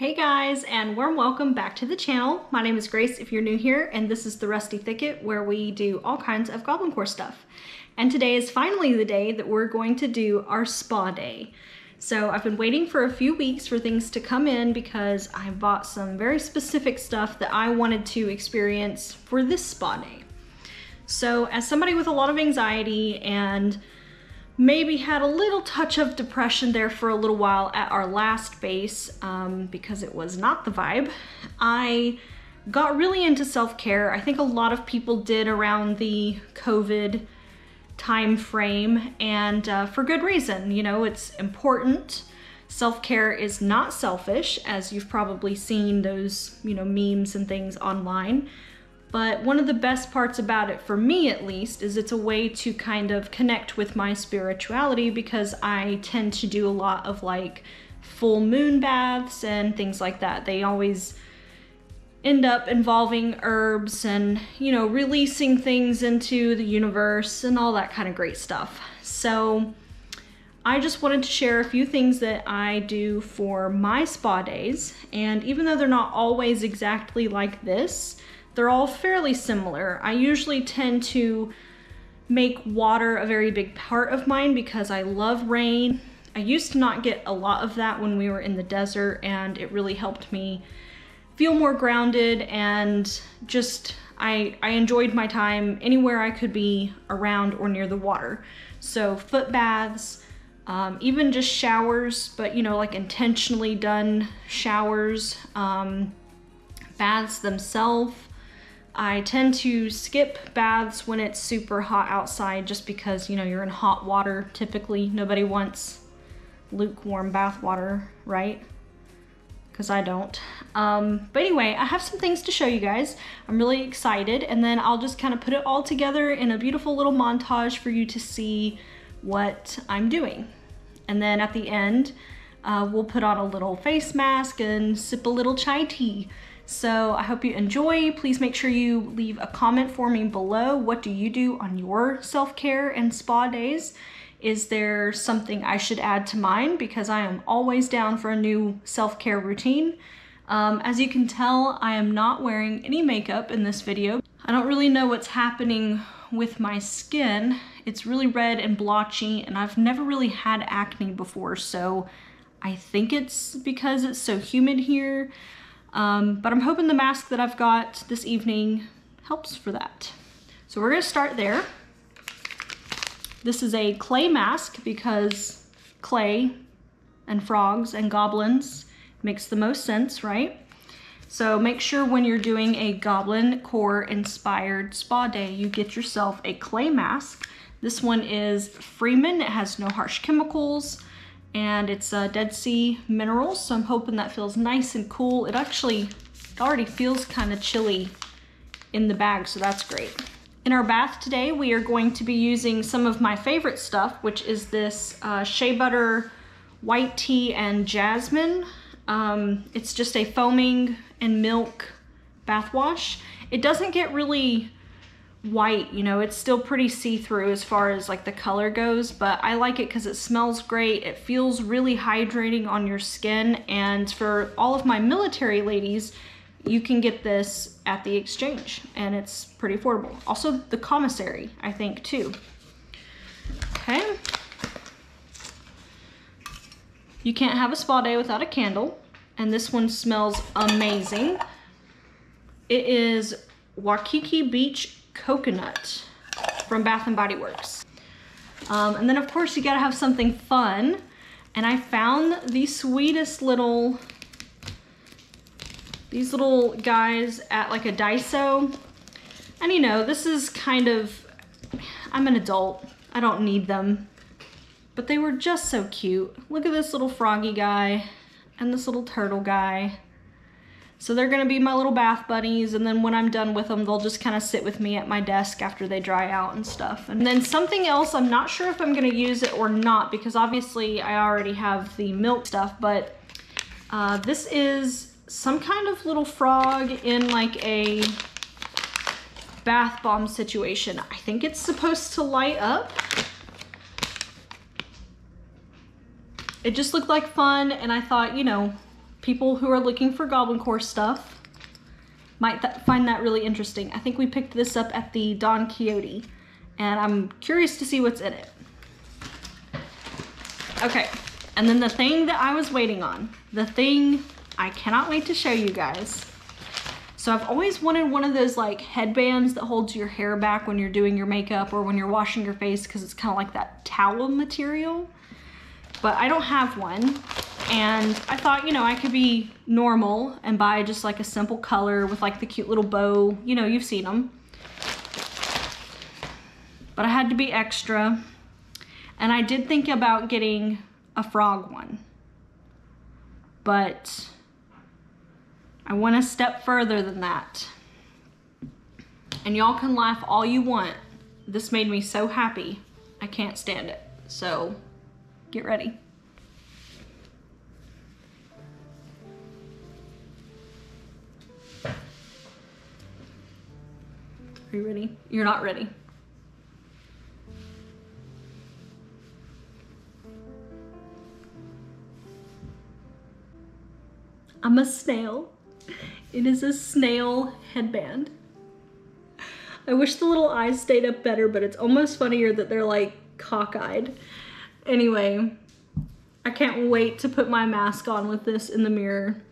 Hey guys, and warm welcome back to the channel. My name is Grace if you're new here, and this is the Rusty Thicket where we do all kinds of Goblin Core stuff. And today is finally the day that we're going to do our spa day. So I've been waiting for a few weeks for things to come in because I bought some very specific stuff that I wanted to experience for this spa day. So as somebody with a lot of anxiety and maybe had a little touch of depression there for a little while at our last base um, because it was not the vibe. I got really into self-care. I think a lot of people did around the COVID time frame and uh, for good reason. You know, it's important. Self-care is not selfish as you've probably seen those, you know, memes and things online. But one of the best parts about it, for me at least, is it's a way to kind of connect with my spirituality because I tend to do a lot of like full moon baths and things like that. They always end up involving herbs and, you know, releasing things into the universe and all that kind of great stuff. So I just wanted to share a few things that I do for my spa days. And even though they're not always exactly like this, they're all fairly similar. I usually tend to make water a very big part of mine because I love rain. I used to not get a lot of that when we were in the desert and it really helped me feel more grounded and just I, I enjoyed my time anywhere I could be around or near the water. So foot baths, um, even just showers, but you know, like intentionally done showers, um, baths themselves, I tend to skip baths when it's super hot outside just because, you know, you're in hot water typically. Nobody wants lukewarm bath water, right? Because I don't. Um, but anyway, I have some things to show you guys. I'm really excited and then I'll just kind of put it all together in a beautiful little montage for you to see what I'm doing. And then at the end, uh, we'll put on a little face mask and sip a little chai tea. So I hope you enjoy. Please make sure you leave a comment for me below. What do you do on your self-care and spa days? Is there something I should add to mine? Because I am always down for a new self-care routine. Um, as you can tell, I am not wearing any makeup in this video. I don't really know what's happening with my skin. It's really red and blotchy and I've never really had acne before, so I think it's because it's so humid here. Um, but I'm hoping the mask that I've got this evening helps for that. So we're gonna start there. This is a clay mask because clay and frogs and goblins makes the most sense, right? So make sure when you're doing a Goblin Core inspired spa day, you get yourself a clay mask. This one is Freeman, it has no harsh chemicals and it's uh, Dead Sea Minerals, so I'm hoping that feels nice and cool. It actually already feels kind of chilly in the bag, so that's great. In our bath today, we are going to be using some of my favorite stuff, which is this uh, Shea Butter White Tea and Jasmine. Um, it's just a foaming and milk bath wash. It doesn't get really white, you know, it's still pretty see-through as far as like the color goes, but I like it because it smells great. It feels really hydrating on your skin. And for all of my military ladies, you can get this at the exchange and it's pretty affordable. Also the commissary, I think too. Okay. You can't have a spa day without a candle. And this one smells amazing. It is Waikiki Beach coconut from Bath and Body Works. Um, and then of course you gotta have something fun. And I found the sweetest little, these little guys at like a Daiso. And you know, this is kind of, I'm an adult, I don't need them. But they were just so cute. Look at this little froggy guy and this little turtle guy. So they're gonna be my little bath buddies and then when I'm done with them, they'll just kind of sit with me at my desk after they dry out and stuff. And then something else, I'm not sure if I'm gonna use it or not because obviously I already have the milk stuff, but uh, this is some kind of little frog in like a bath bomb situation. I think it's supposed to light up. It just looked like fun and I thought, you know, people who are looking for Goblin Core stuff might th find that really interesting. I think we picked this up at the Don Quijote and I'm curious to see what's in it. Okay, and then the thing that I was waiting on, the thing I cannot wait to show you guys. So I've always wanted one of those like headbands that holds your hair back when you're doing your makeup or when you're washing your face because it's kind of like that towel material. But I don't have one. And I thought, you know, I could be normal and buy just like a simple color with like the cute little bow. You know, you've seen them. But I had to be extra. And I did think about getting a frog one. But I went a step further than that. And y'all can laugh all you want. This made me so happy. I can't stand it. So get ready. You ready? You're not ready. I'm a snail. It is a snail headband. I wish the little eyes stayed up better, but it's almost funnier that they're like cockeyed. Anyway, I can't wait to put my mask on with this in the mirror.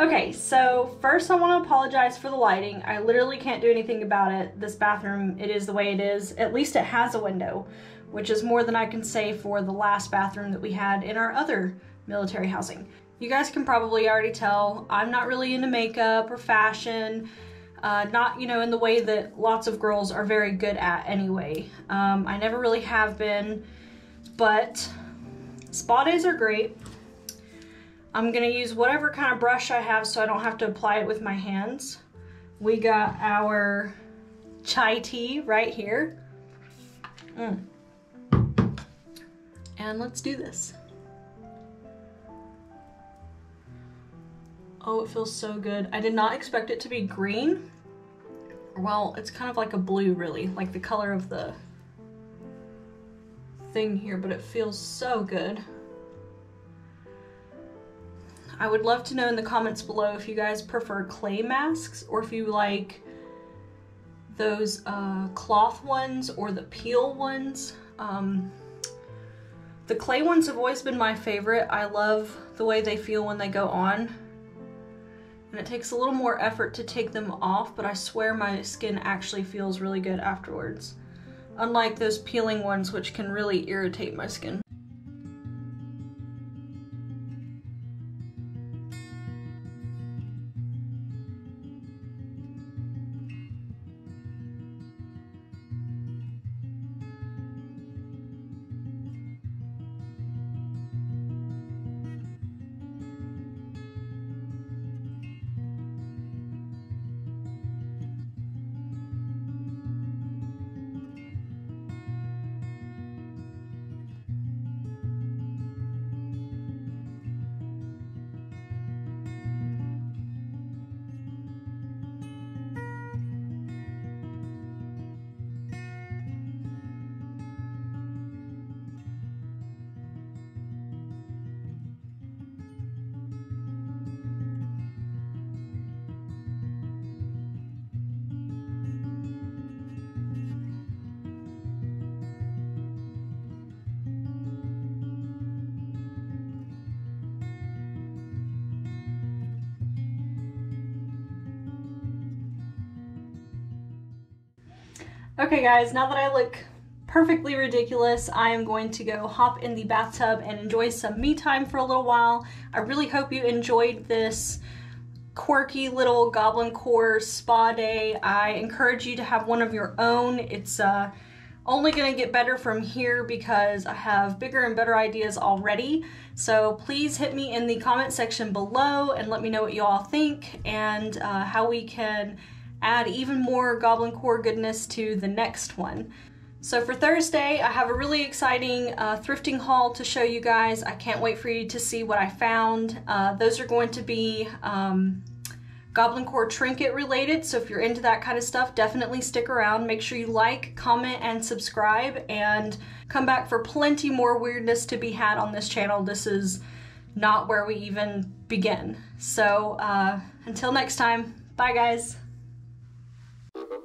Okay, so first I want to apologize for the lighting. I literally can't do anything about it. This bathroom, it is the way it is. At least it has a window, which is more than I can say for the last bathroom that we had in our other military housing. You guys can probably already tell I'm not really into makeup or fashion. Uh, not, you know, in the way that lots of girls are very good at anyway. Um, I never really have been, but spa days are great. I'm gonna use whatever kind of brush I have so I don't have to apply it with my hands. We got our chai tea right here. Mm. And let's do this. Oh, it feels so good. I did not expect it to be green. Well, it's kind of like a blue really, like the color of the thing here, but it feels so good. I would love to know in the comments below if you guys prefer clay masks or if you like those uh, cloth ones or the peel ones. Um, the clay ones have always been my favorite. I love the way they feel when they go on. And it takes a little more effort to take them off, but I swear my skin actually feels really good afterwards. Unlike those peeling ones, which can really irritate my skin. Okay guys, now that I look perfectly ridiculous. I am going to go hop in the bathtub and enjoy some me time for a little while. I really hope you enjoyed this quirky little Goblin Core spa day. I encourage you to have one of your own. It's uh, only going to get better from here because I have bigger and better ideas already. So please hit me in the comment section below and let me know what you all think and uh, how we can add even more Goblin Core goodness to the next one. So for Thursday, I have a really exciting uh, thrifting haul to show you guys. I can't wait for you to see what I found. Uh, those are going to be um, Goblin Core trinket related, so if you're into that kind of stuff, definitely stick around. Make sure you like, comment, and subscribe, and come back for plenty more weirdness to be had on this channel. This is not where we even begin. So uh, until next time, bye guys.